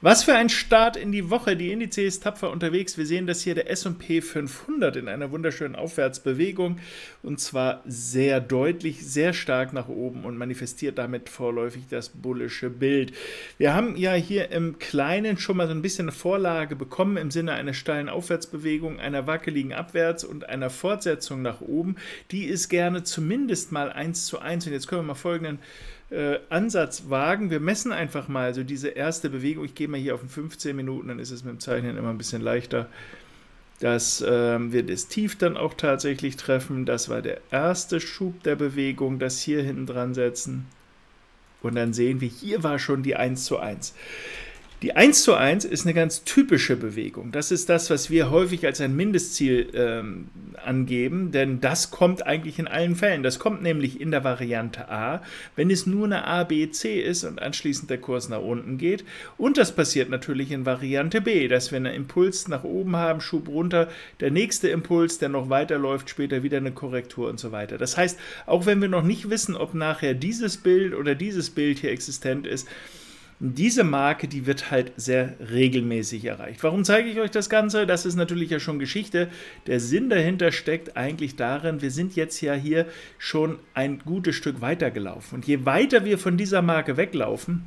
Was für ein Start in die Woche. Die Indice ist tapfer unterwegs. Wir sehen, dass hier der S&P 500 in einer wunderschönen Aufwärtsbewegung und zwar sehr deutlich, sehr stark nach oben und manifestiert damit vorläufig das bullische Bild. Wir haben ja hier im Kleinen schon mal so ein bisschen eine Vorlage bekommen im Sinne einer steilen Aufwärtsbewegung, einer wackeligen Abwärts- und einer Fortsetzung nach oben. Die ist gerne zumindest mal 1 zu 1. Und jetzt können wir mal folgenden äh, Ansatz wagen. Wir messen einfach mal so diese erste Bewegung. Ich gehe mal hier auf 15 Minuten, dann ist es mit dem Zeichnen immer ein bisschen leichter, dass ähm, wir das Tief dann auch tatsächlich treffen. Das war der erste Schub der Bewegung, das hier hinten dran setzen. Und dann sehen wir, hier war schon die 1 zu 1. Die 1 zu 1 ist eine ganz typische Bewegung. Das ist das, was wir häufig als ein Mindestziel ähm, angeben, denn das kommt eigentlich in allen Fällen. Das kommt nämlich in der Variante A, wenn es nur eine A, B, C ist und anschließend der Kurs nach unten geht. Und das passiert natürlich in Variante B, dass wir einen Impuls nach oben haben, Schub runter, der nächste Impuls, der noch weiterläuft, später wieder eine Korrektur und so weiter. Das heißt, auch wenn wir noch nicht wissen, ob nachher dieses Bild oder dieses Bild hier existent ist, diese Marke, die wird halt sehr regelmäßig erreicht. Warum zeige ich euch das Ganze? Das ist natürlich ja schon Geschichte. Der Sinn dahinter steckt eigentlich darin, wir sind jetzt ja hier schon ein gutes Stück weitergelaufen. Und je weiter wir von dieser Marke weglaufen,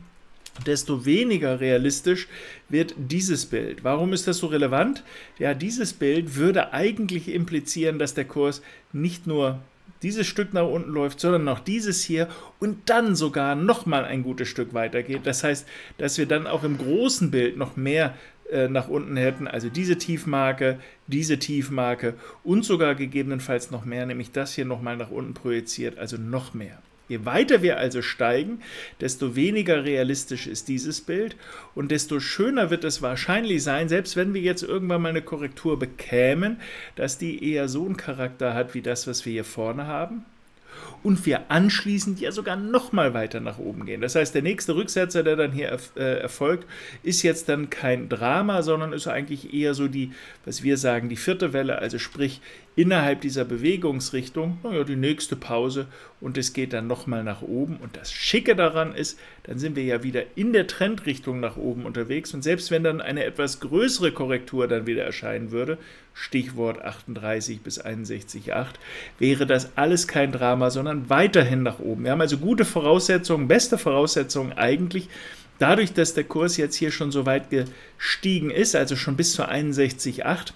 desto weniger realistisch wird dieses Bild. Warum ist das so relevant? Ja, dieses Bild würde eigentlich implizieren, dass der Kurs nicht nur dieses Stück nach unten läuft, sondern noch dieses hier und dann sogar nochmal ein gutes Stück weitergeht. Das heißt, dass wir dann auch im großen Bild noch mehr äh, nach unten hätten, also diese Tiefmarke, diese Tiefmarke und sogar gegebenenfalls noch mehr, nämlich das hier nochmal nach unten projiziert, also noch mehr. Je weiter wir also steigen, desto weniger realistisch ist dieses Bild und desto schöner wird es wahrscheinlich sein, selbst wenn wir jetzt irgendwann mal eine Korrektur bekämen, dass die eher so einen Charakter hat wie das, was wir hier vorne haben und wir anschließend ja sogar nochmal weiter nach oben gehen. Das heißt, der nächste Rücksetzer, der dann hier äh, erfolgt, ist jetzt dann kein Drama, sondern ist eigentlich eher so die, was wir sagen, die vierte Welle, also sprich innerhalb dieser Bewegungsrichtung, naja, die nächste Pause und es geht dann nochmal nach oben. Und das Schicke daran ist, dann sind wir ja wieder in der Trendrichtung nach oben unterwegs und selbst wenn dann eine etwas größere Korrektur dann wieder erscheinen würde, Stichwort 38 bis 61,8, wäre das alles kein Drama, sondern weiterhin nach oben. Wir haben also gute Voraussetzungen, beste Voraussetzungen eigentlich, dadurch, dass der Kurs jetzt hier schon so weit gestiegen ist, also schon bis zu 61,8,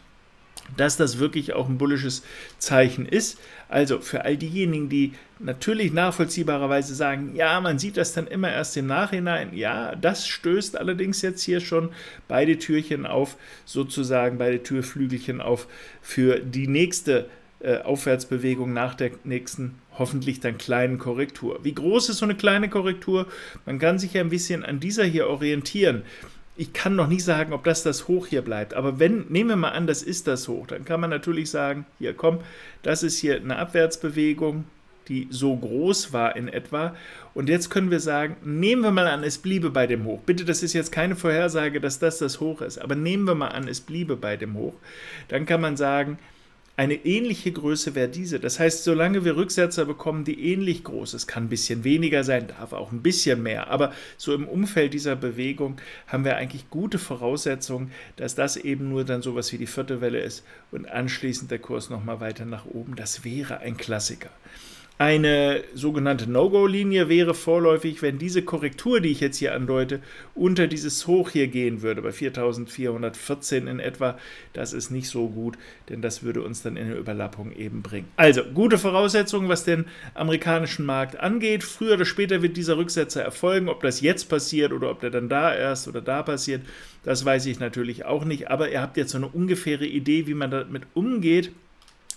dass das wirklich auch ein bullisches Zeichen ist. Also für all diejenigen, die natürlich nachvollziehbarerweise sagen, ja, man sieht das dann immer erst im Nachhinein. Ja, das stößt allerdings jetzt hier schon beide Türchen auf, sozusagen beide Türflügelchen auf für die nächste äh, Aufwärtsbewegung nach der nächsten hoffentlich dann kleinen Korrektur. Wie groß ist so eine kleine Korrektur? Man kann sich ja ein bisschen an dieser hier orientieren ich kann noch nicht sagen, ob das das Hoch hier bleibt. Aber wenn, nehmen wir mal an, das ist das Hoch, dann kann man natürlich sagen, hier komm, das ist hier eine Abwärtsbewegung, die so groß war in etwa. Und jetzt können wir sagen, nehmen wir mal an, es bliebe bei dem Hoch. Bitte, das ist jetzt keine Vorhersage, dass das das Hoch ist, aber nehmen wir mal an, es bliebe bei dem Hoch. Dann kann man sagen, eine ähnliche Größe wäre diese. Das heißt, solange wir Rücksetzer bekommen, die ähnlich groß ist, kann ein bisschen weniger sein, darf auch ein bisschen mehr, aber so im Umfeld dieser Bewegung haben wir eigentlich gute Voraussetzungen, dass das eben nur dann sowas wie die vierte Welle ist und anschließend der Kurs nochmal weiter nach oben. Das wäre ein Klassiker. Eine sogenannte No-Go-Linie wäre vorläufig, wenn diese Korrektur, die ich jetzt hier andeute, unter dieses Hoch hier gehen würde, bei 4414 in etwa. Das ist nicht so gut, denn das würde uns dann in eine Überlappung eben bringen. Also, gute Voraussetzungen, was den amerikanischen Markt angeht. Früher oder später wird dieser Rücksetzer erfolgen. Ob das jetzt passiert oder ob der dann da erst oder da passiert, das weiß ich natürlich auch nicht. Aber ihr habt jetzt so eine ungefähre Idee, wie man damit umgeht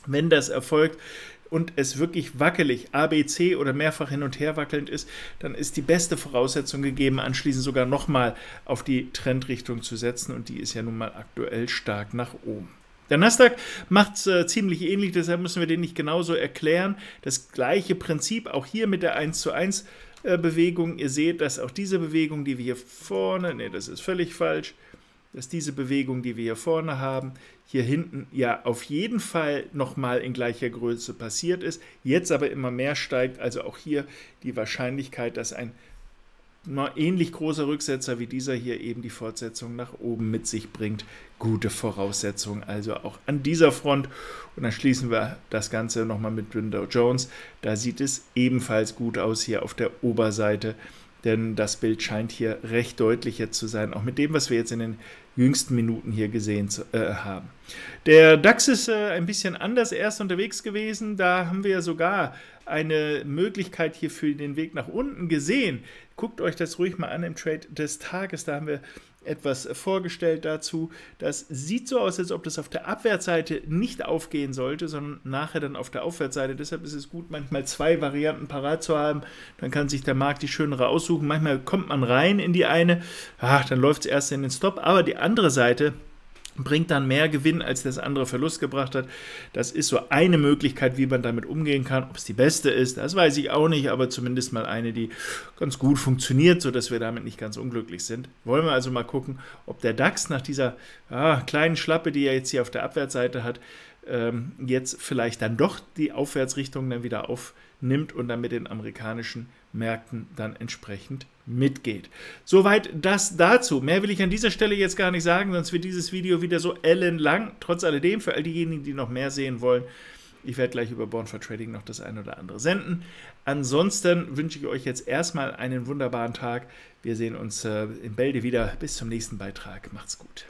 wenn das erfolgt, und es wirklich wackelig, ABC oder mehrfach hin und her wackelnd ist, dann ist die beste Voraussetzung gegeben, anschließend sogar nochmal auf die Trendrichtung zu setzen und die ist ja nun mal aktuell stark nach oben. Der Nasdaq macht es äh, ziemlich ähnlich, deshalb müssen wir den nicht genauso erklären. Das gleiche Prinzip auch hier mit der 1 zu 1 äh, Bewegung. Ihr seht, dass auch diese Bewegung, die wir hier vorne, ne, das ist völlig falsch, dass diese Bewegung, die wir hier vorne haben, hier hinten ja auf jeden Fall nochmal in gleicher Größe passiert ist, jetzt aber immer mehr steigt, also auch hier die Wahrscheinlichkeit, dass ein ähnlich großer Rücksetzer wie dieser hier eben die Fortsetzung nach oben mit sich bringt. Gute Voraussetzungen also auch an dieser Front. Und dann schließen wir das Ganze nochmal mit Window Jones. Da sieht es ebenfalls gut aus hier auf der Oberseite denn das Bild scheint hier recht deutlich jetzt zu sein, auch mit dem, was wir jetzt in den jüngsten Minuten hier gesehen äh, haben. Der DAX ist äh, ein bisschen anders erst unterwegs gewesen, da haben wir sogar eine Möglichkeit hier für den Weg nach unten gesehen. Guckt euch das ruhig mal an im Trade des Tages, da haben wir etwas vorgestellt dazu. Das sieht so aus, als ob das auf der Abwärtsseite nicht aufgehen sollte, sondern nachher dann auf der Aufwärtsseite. Deshalb ist es gut, manchmal zwei Varianten parat zu haben. Dann kann sich der Markt die schönere aussuchen. Manchmal kommt man rein in die eine, ach, dann läuft es erst in den Stop. Aber die andere Seite, bringt dann mehr Gewinn, als das andere Verlust gebracht hat. Das ist so eine Möglichkeit, wie man damit umgehen kann. Ob es die beste ist, das weiß ich auch nicht, aber zumindest mal eine, die ganz gut funktioniert, sodass wir damit nicht ganz unglücklich sind. Wollen wir also mal gucken, ob der DAX nach dieser ah, kleinen Schlappe, die er jetzt hier auf der Abwärtsseite hat, ähm, jetzt vielleicht dann doch die Aufwärtsrichtung dann wieder aufnimmt und dann mit den amerikanischen Märkten dann entsprechend mitgeht. Soweit das dazu. Mehr will ich an dieser Stelle jetzt gar nicht sagen, sonst wird dieses Video wieder so ellenlang. Trotz alledem, für all diejenigen, die noch mehr sehen wollen, ich werde gleich über Born for Trading noch das eine oder andere senden. Ansonsten wünsche ich euch jetzt erstmal einen wunderbaren Tag. Wir sehen uns äh, in Bälde wieder. Bis zum nächsten Beitrag. Macht's gut.